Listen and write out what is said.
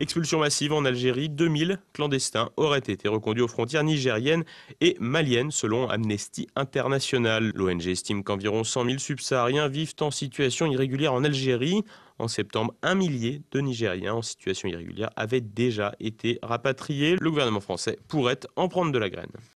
Expulsion massive en Algérie, 2000 clandestins auraient été reconduits aux frontières nigériennes et maliennes selon Amnesty International. L'ONG estime qu'environ 100 000 subsahariens vivent en situation irrégulière en Algérie. En septembre, un millier de Nigériens en situation irrégulière avaient déjà été rapatriés. Le gouvernement français pourrait en prendre de la graine.